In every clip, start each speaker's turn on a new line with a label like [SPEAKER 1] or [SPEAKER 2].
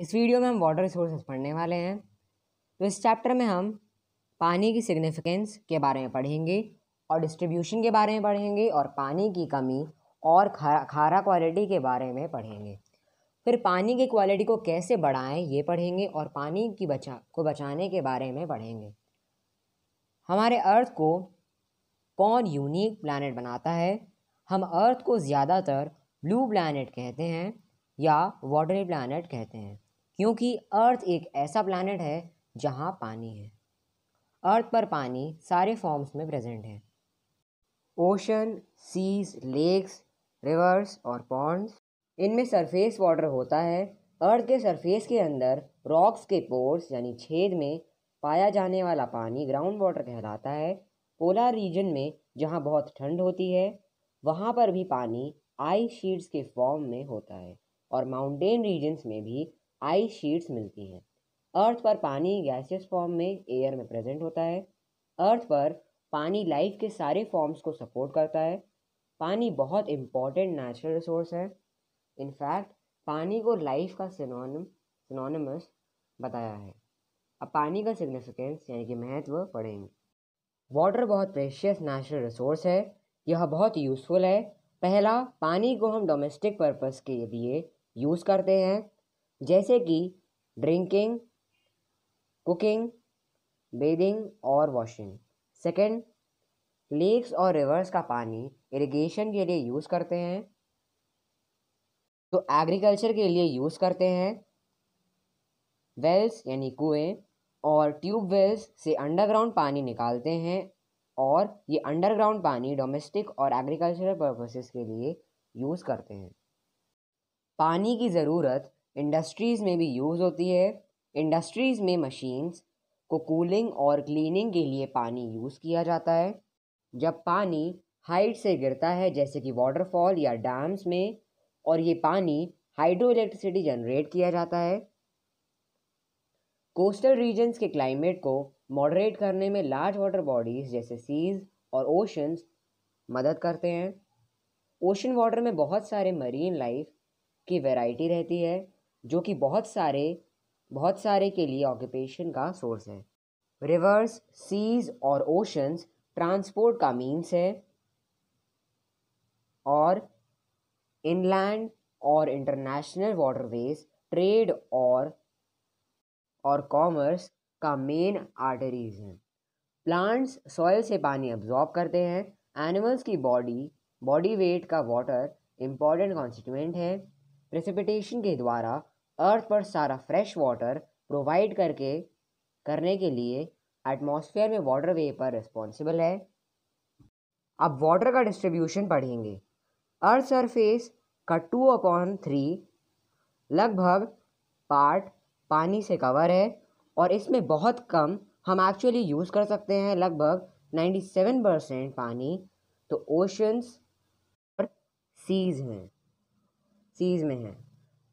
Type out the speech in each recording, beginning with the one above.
[SPEAKER 1] इस वीडियो में हम वाटर रिसोर्सेज पढ़ने वाले हैं। तो इस चैप्टर में हम पानी की सिग्निफिकेंस के बारे में पढ़ेंगे और डिस्ट्रीब्यूशन के बारे में पढ़ेंगे और पानी की कमी और खारा खारा क्वालिटी के बारे में पढ़ेंगे। फिर पानी की क्वालिटी को कैसे बढ़ाएँ, ये पढ़ेंगे और पानी की बचा, को बचाने के बारे में पढ़ेंगे। हमारे अर्थ को कौन यूनिक प्लानट बनाता है? हम अर्थ को ज़्यादातर ब्लू प्लानट कहते हैं या वाटरी प्लानट कहते हैं। क्योंकि अर्थ एक ऐसा प्लानट है जहाँ पानी है। अर्थ पर पानी सारे फॉर्म्स में प्रेजेंट है। ओशन सीज लेक्स रिवर्स और पॉन्ड्स इनमें सरफेस वाटर होता है। अर्थ के सरफेस के अंदर रॉक्स के पोर्स यानी छेद में पाया जाने वाला पानी ग्राउंड वाटर कहलाता है। पोलर रीजन में जहाँ बहुत ठंड होती है, वहाँ पर भी पानी आइस शीट्स के फॉर्म में होता है और माउंटेन रीजन्स में भी आइस शीट्स मिलती हैं। अर्थ पर पानी गैसियस फॉर्म में एयर में प्रेजेंट होता है। अर्थ पर पानी लाइफ के सारे फॉर्म्स को सपोर्ट करता है। पानी बहुत इंपॉर्टेंट नेचुरल रिसोर्स है। इनफैक्ट पानी को लाइफ का सिनोनिम सिनोनिमस बताया है। अब पानी का सिग्निफिकेंस यानी कि महत्व पढ़ेंगे। वाटर बहुत प्रेशियस नेचुरल रिसोर्स है। यह बहुत यूज़फुल है। पहला, पानी को हम डोमेस्टिक पर्पस के लिए यूज़ करते हैं। जैसे कि ड्रिंकिंग कुकिंग बेदिंग और वॉशिंग सेकेंड लेक्स और रिवर्स का पानी इरिगेशन के लिए यूज़ करते हैं. तो एग्रीकल्चर के लिए यूज़ करते हैं. वेल्स यानी कुएँ और ट्यूब वेल्स से अंडरग्राउंड पानी निकालते हैं और ये अंडरग्राउंड पानी डोमेस्टिक और एग्रीकल्चरल पर्पसेस के लिए यूज़ करते हैं. पानी की ज़रूरत इंडस्ट्रीज़ में भी यूज़ होती है। इंडस्ट्रीज़ में मशीन्स को कूलिंग और क्लीनिंग के लिए पानी यूज़ किया जाता है। जब पानी हाइट से गिरता है, जैसे कि वाटरफॉल या डैम्स में, और ये पानी हाइड्रो इलेक्ट्रिसिटी जनरेट किया जाता है। कोस्टल रीजन्स के क्लाइमेट को मॉडरेट करने में लार्ज वाटर बॉडीज़ जैसे सीज और ओशंस मदद करते हैं। ओशन वाटर में बहुत सारे मरीन लाइफ की वैरायटी रहती है। जो कि बहुत सारे बहुत सारे के लिए ऑक्यूपेशन का सोर्स है। रिवर्स सीज और ओशंस ट्रांसपोर्ट का मीन्स है। और इनलैंड और इंटरनेशनल वाटरवेज ट्रेड और और कॉमर्स का मेन आर्टरीज हैं। प्लांट्स सॉइल से पानी अब्जॉर्ब करते हैं। एनिमल्स की बॉडी बॉडी वेट का वाटर इंपॉर्टेंट कॉन्स्टिट्यूएंट है। प्रेसिपिटेशन के द्वारा अर्थ पर सारा फ्रेश वाटर प्रोवाइड करके, करने के लिए एटमॉस्फेयर में वाटर वेपर रिस्पॉन्सिबल है। अब वाटर का डिस्ट्रीब्यूशन पढ़ेंगे। अर्थ सरफेस का टू अपॉन थ्री लगभग पार्ट पानी से कवर है और इसमें बहुत कम हम एक्चुअली यूज़ कर सकते हैं, लगभग 97 परसेंट पानी तो ओशंस और सीज हैं सीज में है।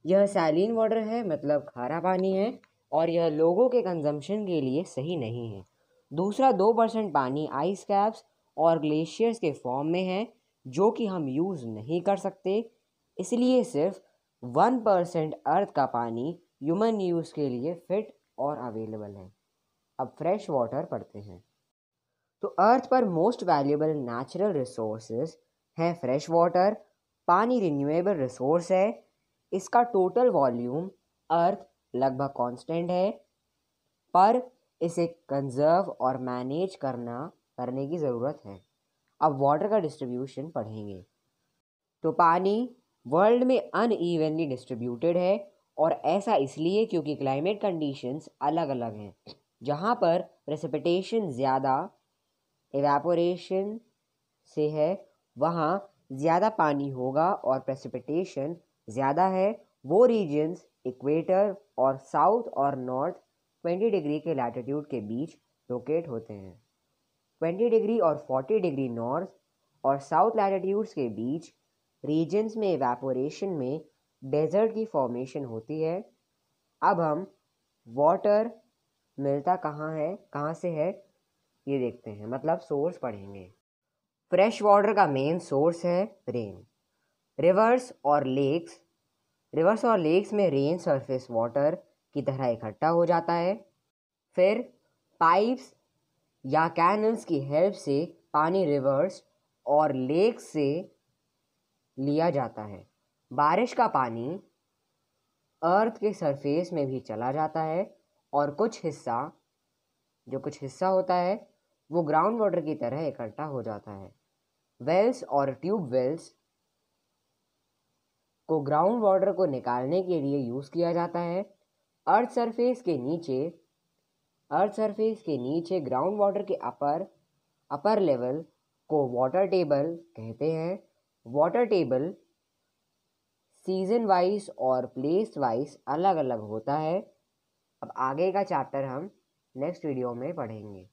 [SPEAKER 1] यह सैलिन वाटर है मतलब खारा पानी है, और यह लोगों के कंजम्पशन के लिए सही नहीं है। दूसरा, दो परसेंट पानी आइस कैप्स और ग्लेशियर्स के फॉर्म में है, जो कि हम यूज़ नहीं कर सकते। इसलिए सिर्फ़ वन परसेंट अर्थ का पानी ह्यूमन यूज़ के लिए फिट और अवेलेबल है। अब फ्रेश वाटर पढ़ते हैं। तो अर्थ पर मोस्ट वैल्यूबल नेचुरल रिसोर्सेज हैं फ्रेश वाटर पानी रिन्यूएबल रिसोर्स है इसका टोटल वॉल्यूम अर्थ लगभग कांस्टेंट है, पर इसे कंजर्व और मैनेज करना, करने की ज़रूरत है। अब वाटर का डिस्ट्रीब्यूशन पढ़ेंगे। तो पानी वर्ल्ड में अनइवनली डिस्ट्रीब्यूटेड है, और ऐसा इसलिए क्योंकि क्लाइमेट कंडीशंस अलग अलग हैं। जहाँ पर प्रेसिपिटेशन ज़्यादा एवेपोरेशन से है, वहाँ ज़्यादा पानी होगा और प्रेसिपिटेशन ज़्यादा है, वो रीजन्स इक्वेटर और साउथ और नॉर्थ 20 डिग्री के लैटिट्यूड के बीच लोकेट होते हैं। 20 डिग्री और 40 डिग्री नॉर्थ और साउथ लैटिट्यूड्स के बीच रीजन्स में एवेपोरेशन में डेजर्ट की फॉर्मेशन होती है। अब हम वाटर मिलता कहाँ है, कहाँ से है, ये देखते हैं। मतलब सोर्स पढ़ेंगे। फ्रेश वाटर का मेन सोर्स है रेन रिवर्स और लेक्स रिवर्स और लेक्स में रेन सरफेस वाटर की तरह इकट्ठा हो जाता है। फिर पाइप्स या कैनल्स की हेल्प से पानी रिवर्स और लेक्स से लिया जाता है। बारिश का पानी अर्थ के सरफेस में भी चला जाता है और कुछ हिस्सा, जो कुछ हिस्सा होता है, वो ग्राउंड वाटर की तरह इकट्ठा हो जाता है। वेल्स और ट्यूब वेल्स को ग्राउंड वाटर को निकालने के लिए यूज़ किया जाता है। अर्थ सरफेस के नीचे अर्थ सरफेस के नीचे ग्राउंड वाटर के अपर अपर लेवल को वाटर टेबल कहते हैं। वाटर टेबल सीज़न वाइज और प्लेस वाइज अलग अलग होता है। अब आगे का चैप्टर हम नेक्स्ट वीडियो में पढ़ेंगे।